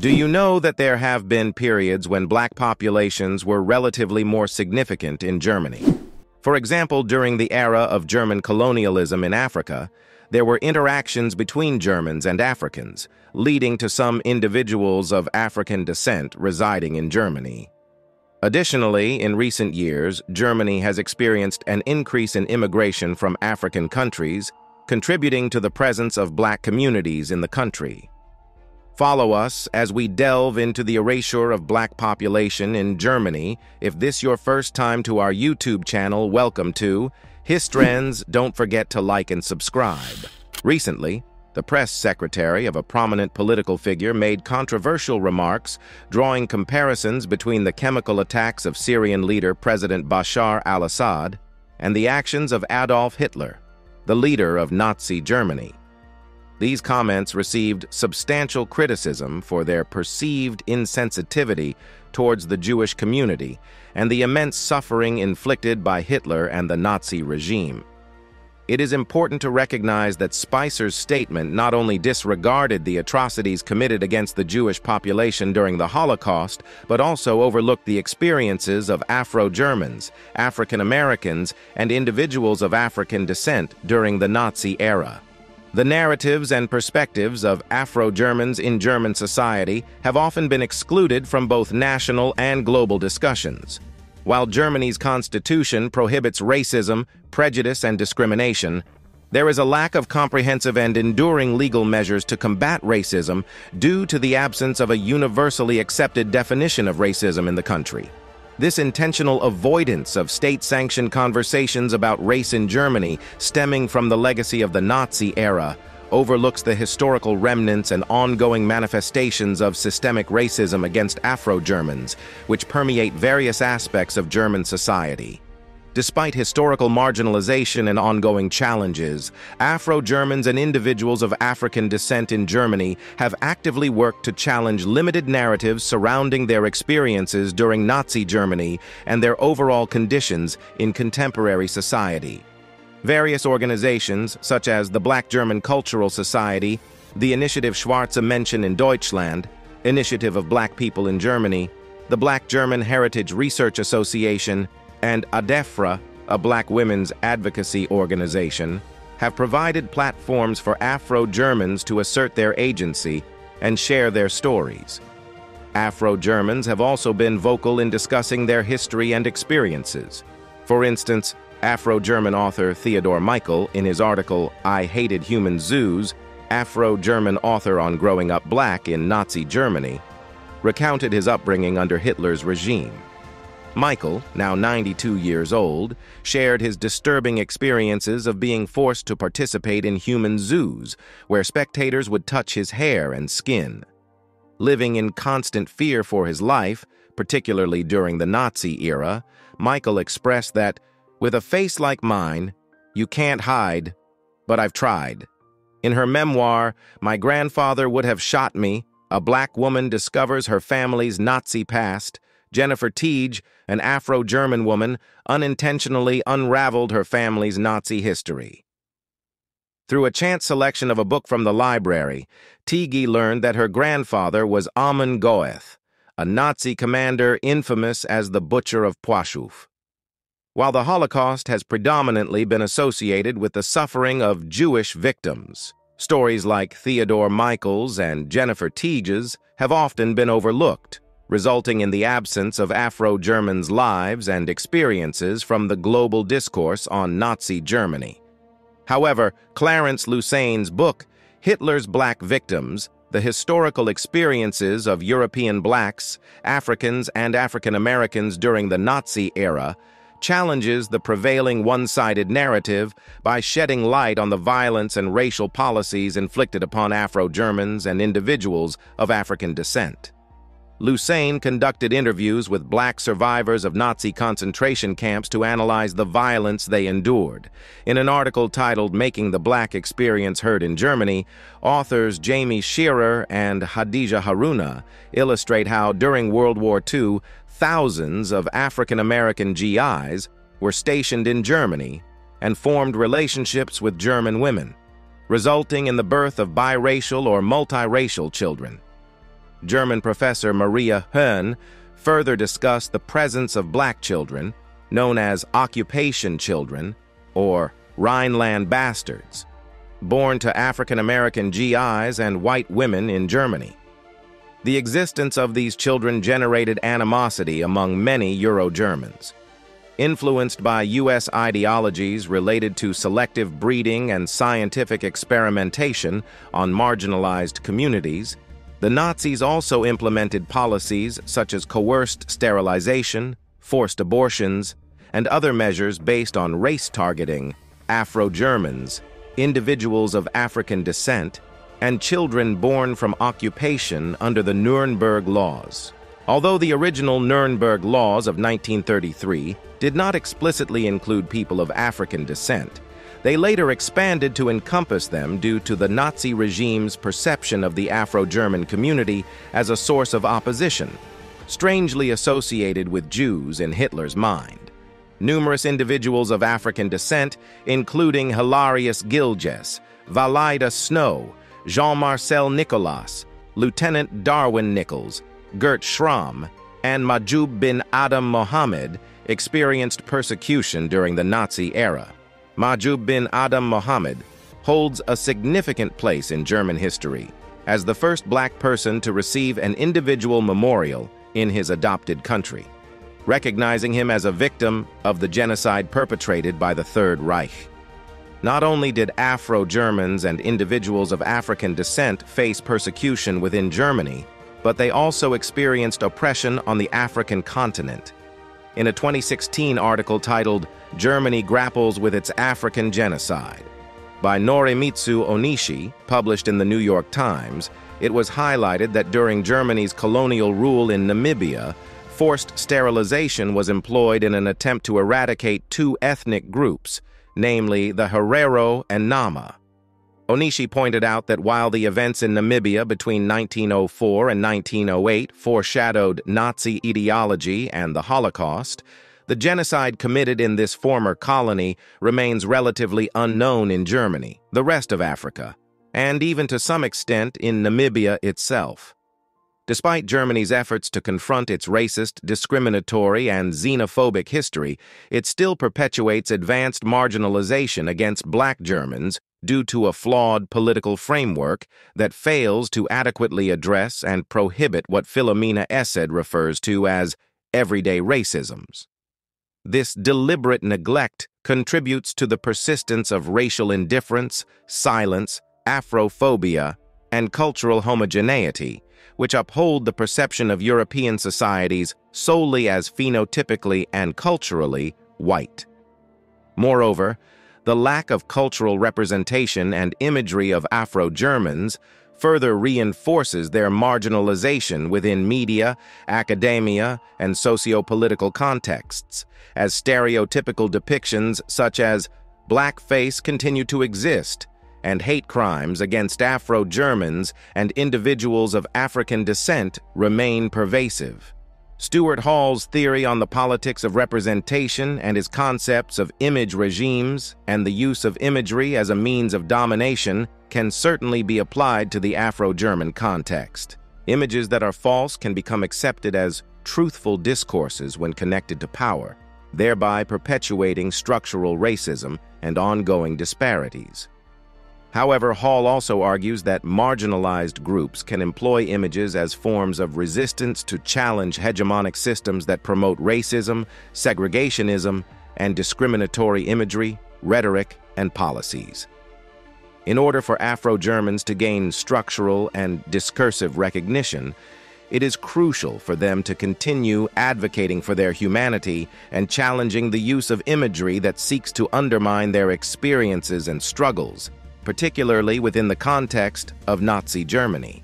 Do you know that there have been periods when black populations were relatively more significant in Germany? For example, during the era of German colonialism in Africa, there were interactions between Germans and Africans, leading to some individuals of African descent residing in Germany. Additionally, in recent years, Germany has experienced an increase in immigration from African countries, contributing to the presence of black communities in the country. Follow us as we delve into the erasure of black population in Germany. If this your first time to our YouTube channel, welcome to Histrends. Don't forget to like and subscribe. Recently, the press secretary of a prominent political figure made controversial remarks, drawing comparisons between the chemical attacks of Syrian leader President Bashar al-Assad and the actions of Adolf Hitler, the leader of Nazi Germany. These comments received substantial criticism for their perceived insensitivity towards the Jewish community and the immense suffering inflicted by Hitler and the Nazi regime. It is important to recognize that Spicer's statement not only disregarded the atrocities committed against the Jewish population during the Holocaust, but also overlooked the experiences of Afro-Germans, African Americans, and individuals of African descent during the Nazi era. The narratives and perspectives of Afro-Germans in German society have often been excluded from both national and global discussions. While Germany's constitution prohibits racism, prejudice, and discrimination, there is a lack of comprehensive and enduring legal measures to combat racism due to the absence of a universally accepted definition of racism in the country. This intentional avoidance of state-sanctioned conversations about race in Germany, stemming from the legacy of the Nazi era, overlooks the historical remnants and ongoing manifestations of systemic racism against Afro-Germans, which permeate various aspects of German society. Despite historical marginalization and ongoing challenges, Afro-Germans and individuals of African descent in Germany have actively worked to challenge limited narratives surrounding their experiences during Nazi Germany and their overall conditions in contemporary society. Various organizations, such as the Black German Cultural Society, the Initiative Schwarze Menschen in Deutschland, Initiative of Black People in Germany, the Black German Heritage Research Association, and ADEFRA, a black women's advocacy organization, have provided platforms for Afro-Germans to assert their agency and share their stories. Afro-Germans have also been vocal in discussing their history and experiences. For instance, Afro-German author Theodore Michael, in his article I Hated Human Zoos, Afro-German author on growing up black in Nazi Germany, recounted his upbringing under Hitler's regime. Michael, now 92 years old, shared his disturbing experiences of being forced to participate in human zoos, where spectators would touch his hair and skin. Living in constant fear for his life, particularly during the Nazi era, Michael expressed that, with a face like mine, you can't hide, but I've tried. In her memoir, My Grandfather Would Have Shot Me, a black woman discovers her family's Nazi past, Jennifer Teege, an Afro-German woman, unintentionally unraveled her family's Nazi history. Through a chance selection of a book from the library, Teege learned that her grandfather was Amon Goeth, a Nazi commander infamous as the Butcher of Płaszów. While the Holocaust has predominantly been associated with the suffering of Jewish victims, stories like Theodore Michael's and Jennifer Teege's have often been overlooked resulting in the absence of Afro-Germans' lives and experiences from the global discourse on Nazi Germany. However, Clarence Lusane's book, Hitler's Black Victims, The Historical Experiences of European Blacks, Africans, and African Americans During the Nazi Era, challenges the prevailing one-sided narrative by shedding light on the violence and racial policies inflicted upon Afro-Germans and individuals of African descent. Lusane conducted interviews with black survivors of Nazi concentration camps to analyze the violence they endured. In an article titled Making the Black Experience Heard in Germany, authors Jamie Schearer and Hadija Haruna illustrate how during World War II, thousands of African-American GIs were stationed in Germany and formed relationships with German women, resulting in the birth of biracial or multiracial children. German professor Maria Höhn further discussed the presence of black children, known as occupation children, or Rhineland bastards, born to African-American GIs and white women in Germany. The existence of these children generated animosity among many Euro-Germans. Influenced by U.S. ideologies related to selective breeding and scientific experimentation on marginalized communities, the Nazis also implemented policies such as coerced sterilization, forced abortions, and other measures based on race targeting, Afro-Germans, individuals of African descent, and children born from occupation under the Nuremberg Laws. Although the original Nuremberg Laws of 1933 did not explicitly include people of African descent, they later expanded to encompass them due to the Nazi regime's perception of the Afro-German community as a source of opposition, strangely associated with Jews in Hitler's mind. Numerous individuals of African descent, including Hilarius Gilges, Valaida Snow, Jean-Marcel Nicolas, Lieutenant Darwin Nichols, Gert Schramm, and Mahjoub bin Adam Mohammed, experienced persecution during the Nazi era. Mahjoub bin Adam Mohammed holds a significant place in German history as the first black person to receive an individual memorial in his adopted country, recognizing him as a victim of the genocide perpetrated by the Third Reich. Not only did Afro-Germans and individuals of African descent face persecution within Germany, but they also experienced oppression on the African continent. In a 2016 article titled Germany Grapples with Its African Genocide. By Norimitsu Onishi, published in the New York Times, it was highlighted that during Germany's colonial rule in Namibia, forced sterilization was employed in an attempt to eradicate two ethnic groups, namely the Herero and Nama. Onishi pointed out that while the events in Namibia between 1904 and 1908 foreshadowed Nazi ideology and the Holocaust, the genocide committed in this former colony remains relatively unknown in Germany, the rest of Africa, and even to some extent in Namibia itself. Despite Germany's efforts to confront its racist, discriminatory, and xenophobic history, it still perpetuates advanced marginalization against black Germans due to a flawed political framework that fails to adequately address and prohibit what Philomena Essed refers to as everyday racisms. This deliberate neglect contributes to the persistence of racial indifference, silence, Afrophobia, and cultural homogeneity, which uphold the perception of European societies solely as phenotypically and culturally white. Moreover, the lack of cultural representation and imagery of Afro-Germans further reinforces their marginalization within media, academia, and socio-political contexts, as stereotypical depictions such as blackface continue to exist, and hate crimes against Afro-Germans and individuals of African descent remain pervasive. Stuart Hall's theory on the politics of representation and his concepts of image regimes and the use of imagery as a means of domination can certainly be applied to the Afro-German context. Images that are false can become accepted as truthful discourses when connected to power, thereby perpetuating structural racism and ongoing disparities. However, Hall also argues that marginalized groups can employ images as forms of resistance to challenge hegemonic systems that promote racism, segregationism, and discriminatory imagery, rhetoric, and policies. In order for Afro-Germans to gain structural and discursive recognition, it is crucial for them to continue advocating for their humanity and challenging the use of imagery that seeks to undermine their experiences and struggles, particularly within the context of Nazi Germany.